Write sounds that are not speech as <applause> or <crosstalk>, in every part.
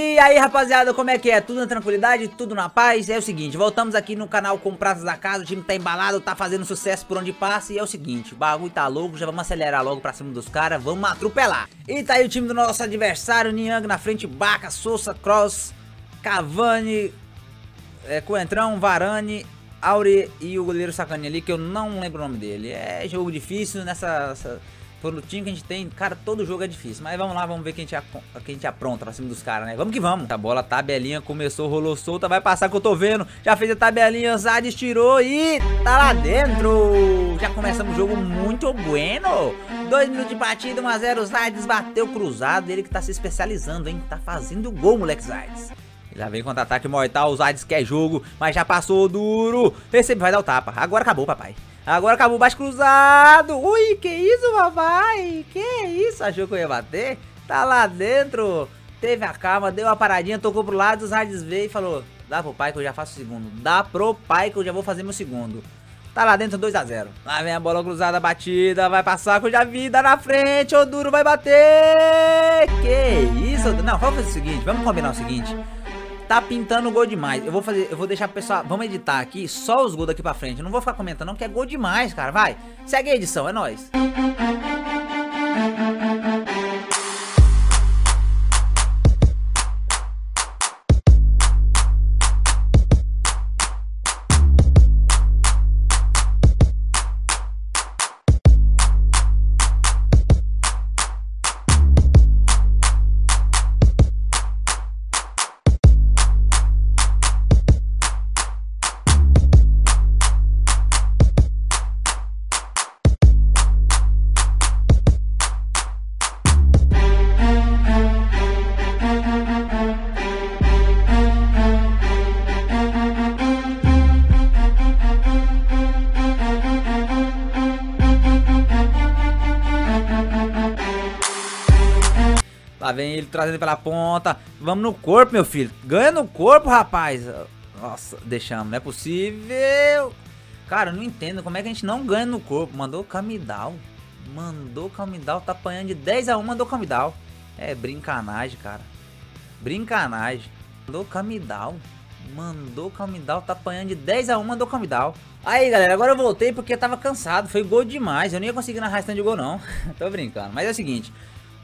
E aí rapaziada, como é que é? Tudo na tranquilidade, tudo na paz? É o seguinte, voltamos aqui no canal com pratos da casa, o time tá embalado, tá fazendo sucesso por onde passa E é o seguinte, o bagulho tá louco, já vamos acelerar logo pra cima dos caras, vamos atropelar E tá aí o time do nosso adversário, Niang na frente, Baca, Sousa, Cross, Cavani, é, Coentrão, Varane, Aure e o goleiro sacaninha ali, que eu não lembro o nome dele É jogo difícil nessa... Todo time que a gente tem, cara, todo jogo é difícil. Mas vamos lá, vamos ver quem a gente, a apronta pra cima dos caras, né? Vamos que vamos. A bola, tabelinha, começou, rolou solta, vai passar que eu tô vendo. Já fez a tabelinha, Zades tirou e tá lá dentro. Já começamos o jogo muito bueno. Dois minutos de batida, 1x0, Zades bateu cruzado. Ele que tá se especializando, hein? Tá fazendo gol, moleque Zades. Já vem contra-ataque mortal, o Zades quer jogo, mas já passou duro. Recebe, vai dar o tapa. Agora acabou, papai. Agora acabou o baixo cruzado. Ui, que isso, papai? Que isso? Achou que eu ia bater? Tá lá dentro. Teve a calma, deu uma paradinha, tocou pro lado, os Hades veio e falou: Dá pro pai que eu já faço o segundo. Dá pro pai que eu já vou fazer meu segundo. Tá lá dentro 2x0. Lá vem a bola cruzada, batida. Vai passar com já vida na frente. O duro vai bater. Que isso? Não, vamos fazer o seguinte. Vamos combinar o seguinte. Tá pintando gol demais. Eu vou fazer, eu vou deixar pro pessoal, vamos editar aqui só os gols daqui pra frente. Eu não vou ficar comentando não, que é gol demais, cara. Vai, segue a edição, é nóis. Lá vem ele trazendo pela ponta. Vamos no corpo, meu filho. Ganha no corpo, rapaz. Nossa, deixamos. Não é possível. Cara, eu não entendo como é que a gente não ganha no corpo. Mandou Camidal. Mandou Camidal. Tá apanhando de 10 a 1. Mandou Camidal. É brincanagem, cara. Brincanagem. Mandou Camidal. Mandou Camidal. Tá apanhando de 10 a 1. Mandou Camidal. Aí, galera. Agora eu voltei porque eu tava cansado. Foi gol demais. Eu não ia conseguir narrar stand de gol, não. <laughs> Tô brincando. Mas é o seguinte.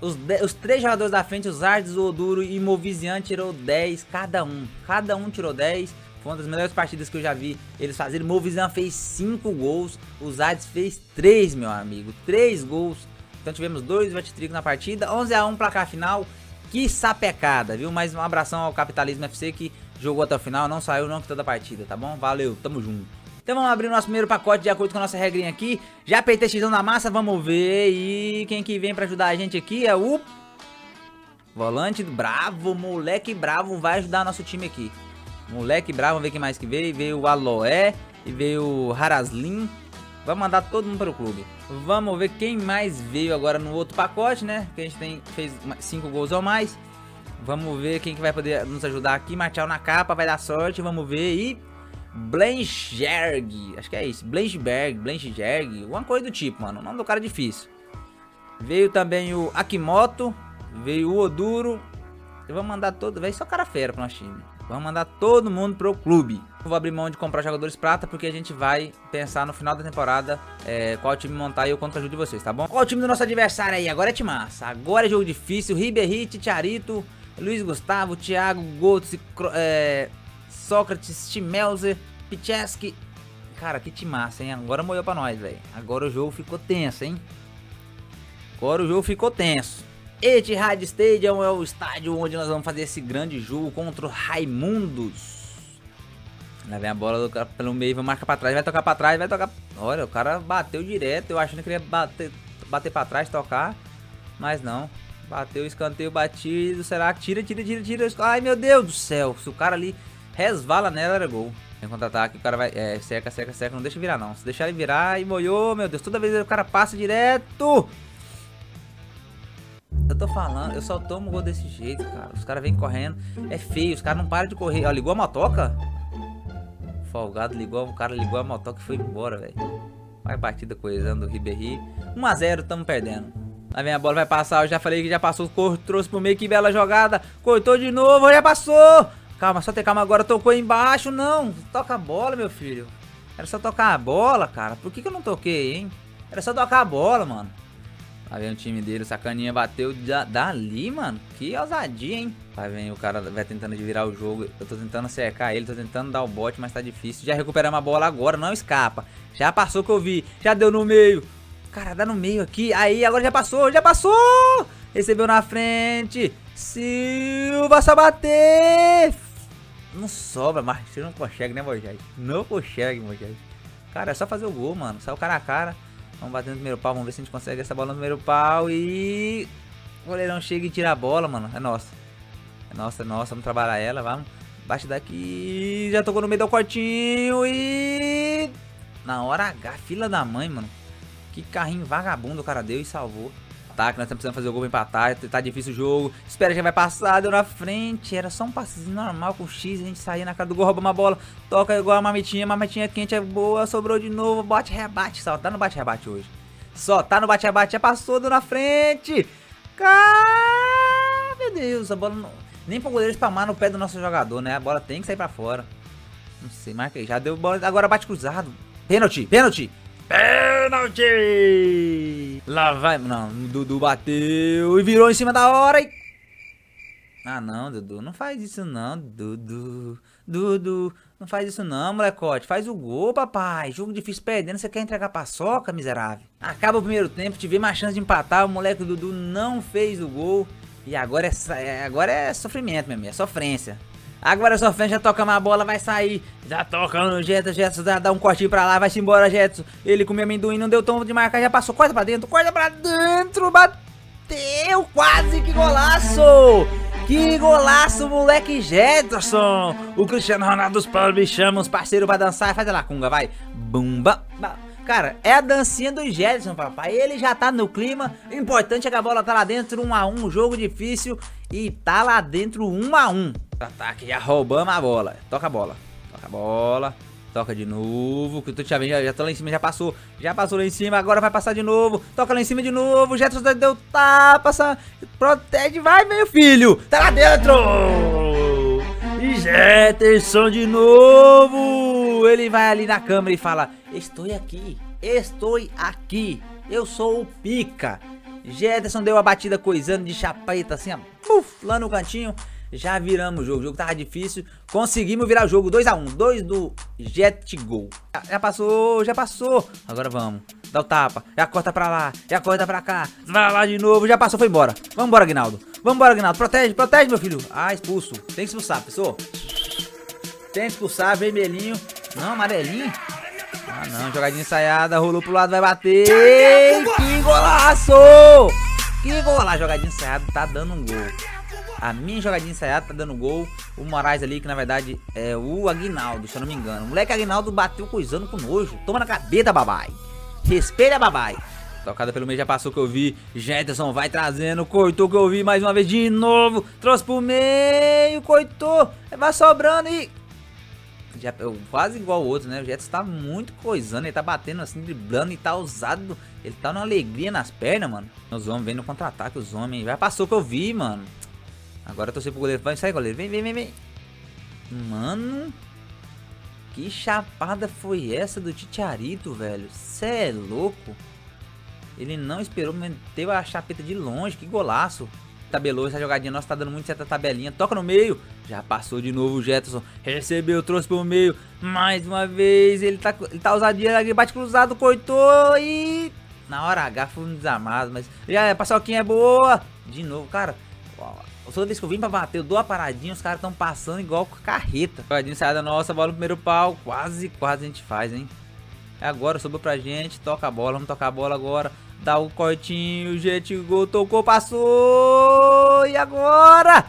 Os, os três jogadores da frente, os Ardes, o Oduro e o Movizian tirou 10 cada um. Cada um tirou 10. Foi uma das melhores partidas que eu já vi eles fazerem. Movizian fez 5 gols. Os Ardes fez 3, meu amigo. 3 gols. Então tivemos dois hat-trick na partida. 11 a 1 placar final. Que sapecada, viu? Mais um abração ao Capitalismo FC que jogou até o final. Não saiu não que toda a partida, tá bom? Valeu, tamo junto. Então vamos abrir o nosso primeiro pacote de acordo com a nossa regrinha aqui. Já apertei X na massa, vamos ver. E quem que vem pra ajudar a gente aqui é o... Volante bravo, moleque bravo, vai ajudar nosso time aqui. Moleque bravo, vamos ver quem mais que veio. Veio o Aloé e veio o Haraslin. Vamos mandar todo mundo para o clube. Vamos ver quem mais veio agora no outro pacote, né? Que a gente tem, fez 5 gols ou mais. Vamos ver quem que vai poder nos ajudar aqui. Martial na capa, vai dar sorte. Vamos ver. E Blanchberg, acho que é isso, Blanchberg, Blanchberg, uma coisa do tipo, mano, o nome do cara é difícil. Veio também o Akimoto, veio o Oduro, e vamos mandar todo, veio só cara fera pro nosso time. Vamos mandar todo mundo pro clube. Eu vou abrir mão de comprar jogadores prata porque a gente vai pensar no final da temporada é, qual time montar e eu conto a ajuda de vocês, tá bom? Qual o time do nosso adversário aí? Agora é timaça. Agora é jogo difícil. Ribéry, Titiarito, Luiz Gustavo, Thiago, Götze, é, Sócrates, Timelzer, Picheski. Cara, que massa, hein? Agora moeu pra nós, velho. Agora o jogo ficou tenso, hein? Agora o jogo ficou tenso. Etihad Stadium é o estádio onde nós vamos fazer esse grande jogo contra o Raimundos. Lá vem a bola do cara pelo meio, vai marcar pra trás, vai tocar pra trás, vai tocar... Olha, o cara bateu direto, eu achando que ele ia bater, bater pra trás, tocar. Mas não, bateu escanteio batido, será que tira, tira, tira, tira. Ai meu Deus do céu, se o cara ali resvala nela, era gol. Tem contra-ataque, o cara vai. É, seca, seca, seca. Não deixa virar, não. Se deixar ele virar e moiou, meu Deus. Toda vez o cara passa direto. Eu tô falando, eu só tomo gol desse jeito, cara. Os caras vêm correndo. É feio, os caras não param de correr. Ó, ligou a motoca? Folgado ligou, o cara ligou a motoca e foi embora, velho. Vai partida coesando do Ribéry. 1x0, tamo perdendo. Lá vem a bola, vai passar. Eu já falei que já passou, trouxe pro meio. Que bela jogada. Cortou de novo, já passou. Calma, só ter calma agora. Tocou embaixo. Não, toca a bola, meu filho. Era só tocar a bola, cara. Por que, que eu não toquei, hein? Era só tocar a bola, mano. Lá vem o time dele, sacaninha bateu da, dali, mano. Que ousadia, hein? Lá vem o cara, vai tentando de virar o jogo. Eu tô tentando cercar ele, tô tentando dar o bote, mas tá difícil. Já recuperamos a bola agora, não escapa. Já passou que eu vi, já deu no meio. Cara, dá no meio aqui. Aí, agora já passou, já passou! Recebeu na frente. Silva só bater. Não sobra, você não consegue, né, Moisés? Não consegue, Moisés. Cara, é só fazer o gol, mano. Sai o cara a cara. Vamos bater no primeiro pau, vamos ver se a gente consegue essa bola no primeiro pau e... O goleirão chega e tira a bola, mano. É nossa. É nossa, é nossa. Vamos trabalhar ela, vamos. Bate daqui. Já tocou no meio do cortinho e... Na hora H, fila da mãe, mano. Que carrinho vagabundo o cara deu e salvou ataque, nós estamos precisando fazer o gol pra empatar, tá difícil o jogo. Espera, já vai passar, deu na frente. Era só um passezinho normal com X, a gente saía na cara do gol, rouba uma bola, toca igual a mamitinha, mamitinha quente é boa, sobrou de novo, bate rebate, só tá no bate rebate hoje. Só tá no bate rebate, já passou, deu na frente. Cara, meu Deus, a bola não... nem pro goleiro spamar no pé do nosso jogador, né? A bola tem que sair pra fora. Não sei, marca aí, já deu bola, agora bate cruzado. Pênalti, pênalti. Pênalti! Lá vai. Não, Dudu bateu e virou em cima da hora e. Ah, não, Dudu. Não faz isso, não, Dudu. Dudu. Não faz isso, não, molecote. Faz o gol, papai. Jogo difícil perdendo. Você quer entregar paçoca, miserável? Acaba o primeiro tempo. Tive mais chance de empatar. O moleque Dudu não fez o gol. E agora é, é agora é sofrimento, meu amigo. É sofrência. Agora sua frente já toca uma bola, vai sair. Já toca no Jetson, Jetson já dá um cortinho pra lá, vai-se embora, Jetson. Ele comeu amendoim, não deu tom de marcar, já passou. Corta pra dentro, corta pra dentro, bateu, quase que golaço. Que golaço, moleque Jetson. O Cristiano Ronaldo dos Paulo chama os parceiros pra dançar. Faz a lacunga, vai. Bumba. Cara, é a dancinha do Jetson, papai. Ele já tá no clima. O importante é que a bola tá lá dentro, 1 um a 1 um, jogo difícil. E tá lá dentro, 1 um a 1 um. Ataque, já roubamos a bola. Toca a bola. Toca a bola. Toca de novo. Que tu já, já, já tá lá em cima, já passou. Já passou lá em cima, agora vai passar de novo. Toca lá em cima de novo. Jetson deu tapa. Protege, vai, meu filho. Tá lá dentro. E Jetson de novo. Ele vai ali na câmera e fala: Estou aqui. Estou aqui. Eu sou o Pica. Jetson deu a batida coisando de chapeta assim, ó, puf, lá no cantinho. Já viramos o jogo, o jogo tava difícil. Conseguimos virar o jogo 2x1. 2 do Jet Gol. Já, já, passou, já passou. Agora vamos. Dá o tapa. Já corta pra lá. Já corta pra cá. Vai lá de novo. Já passou, foi embora. Vambora, Aguinaldo. Vambora, Aguinaldo. Protege, protege, meu filho. Ah, expulso. Tem que expulsar, pessoal. Tem que expulsar, vermelhinho. Não, amarelinho. Ah, não. Jogadinha ensaiada. Rolou pro lado, vai bater. Que golaço! Que golaço. Jogadinha ensaiada. Tá dando um gol. A minha jogadinha ensaiada tá dando gol. O Moraes ali, que na verdade é o Aguinaldo, se eu não me engano. O moleque Aguinaldo bateu coisando com nojo. Toma na cabeça, babai. Respeita, babai. Tocada pelo meio já passou que eu vi. Jetson vai trazendo. Cortou que eu vi mais uma vez de novo. Trouxe pro meio. Cortou. Vai sobrando e. Já, quase igual o outro, né? O Jetson tá muito coisando. Ele tá batendo assim, driblando e tá ousado. Ele tá numa alegria nas pernas, mano. Os homens no contra-ataque. Os homens. Já passou que eu vi, mano. Agora torcer pro goleiro. Vai, sai, goleiro. Vem, vem, vem, vem. Mano. Que chapada foi essa do Titiarito, velho? Cê é louco. Ele não esperou, meteu a chapeta de longe. Que golaço. Tabelou essa jogadinha. Nossa, tá dando muito certa tabelinha. Toca no meio. Já passou de novo o Jetson. Recebeu, trouxe pro meio. Mais uma vez. Ele tá, ele tá ousadia. Ele bate cruzado, cortou e... Na hora H foi um desarmado, mas... Já, a paçoquinha é boa. De novo, cara. Toda vez que eu vim pra bater, eu dou a paradinha, os caras estão passando igual com carreta. Paradinha saída nossa, bola no primeiro pau. Quase, quase a gente faz, hein? É agora, sobrou pra gente. Toca a bola, vamos tocar a bola agora. Dá o um cortinho, gente, gol, tocou, passou. E agora?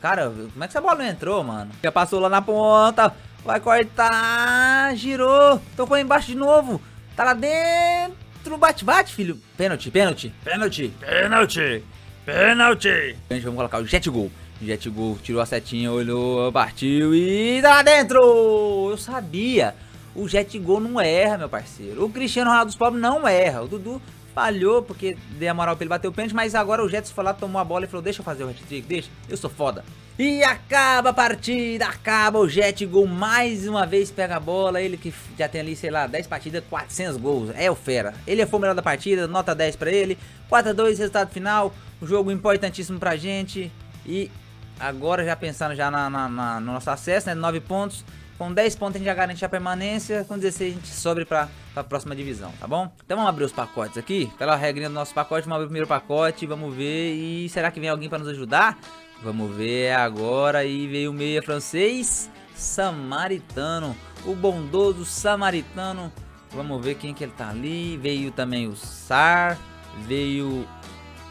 Cara, como é que essa bola não entrou, mano? Já passou lá na ponta. Vai cortar. Girou. Tocou embaixo de novo. Tá lá dentro. Bate, bate, filho. Pênalti, pênalti, pênalti, pênalti. Pênalti! Vamos colocar o Jet Gol. Jet Gol tirou a setinha, olhou, partiu e tá lá dentro! Eu sabia! O Jet Gol não erra, meu parceiro. O Cristiano Ronaldo dos Pobres não erra. O Dudu falhou, porque dei a moral pra ele bater o pênalti, mas agora o Jets foi lá, tomou a bola e falou, deixa eu fazer o hat-trick, deixa, eu sou foda. E acaba a partida, acaba o Jet Gol mais uma vez pega a bola, ele que já tem ali, sei lá, 10 partidas, 400 gols, é o fera. Ele foi o melhor da partida, nota 10 pra ele, 4 a 2 resultado final, um jogo importantíssimo pra gente e agora já pensando já na, na, na, no nosso acesso, né, 9 pontos, com 10 pontos a gente já garante a permanência, com 16 a gente sobe pra, pra próxima divisão, tá bom? Então vamos abrir os pacotes aqui, pela regrinha do nosso pacote, vamos abrir o primeiro pacote, vamos ver e será que vem alguém pra nos ajudar? Vamos ver agora aí veio o meia francês Samaritano, o bondoso Samaritano. Vamos ver quem que ele tá ali. Veio também o Sar, veio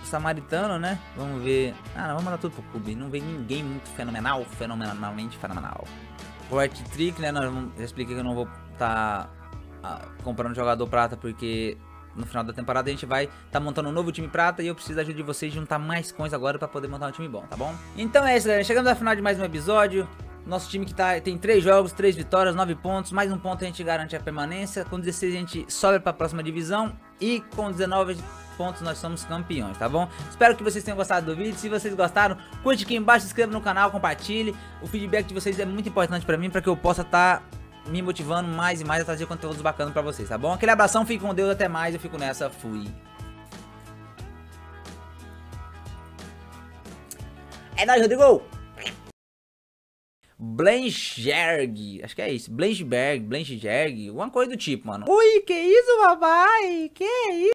o Samaritano, né? Vamos ver. Ah, não, vamos mandar tudo pro clube. Não veio ninguém muito fenomenal, fenomenalmente fenomenal. O Art Trick, né? Nós já expliquei que eu não vou estar tá, comprando jogador prata porque no final da temporada a gente vai estar tá montando um novo time prata e eu preciso da ajuda de vocês de juntar mais coins agora para poder montar um time bom, tá bom? Então é isso, galera. Chegamos ao final de mais um episódio. Nosso time que tá, tem 3 jogos, 3 vitórias, 9 pontos. Mais um ponto a gente garante a permanência. Com 16 a gente sobe para a próxima divisão. E com 19 pontos nós somos campeões, tá bom? Espero que vocês tenham gostado do vídeo. Se vocês gostaram, curte aqui embaixo, se inscreva no canal, compartilhe. O feedback de vocês é muito importante para mim, para que eu possa estar... Tá me motivando mais e mais a trazer conteúdos bacanas pra vocês, tá bom? Aquele abração, fique com Deus, até mais, eu fico nessa, fui. É nóis, Rodrigo! Blanchberg, acho que é isso, Blanchberg, Blanchberg, alguma coisa do tipo, mano. Ui, que isso, papai? Que isso?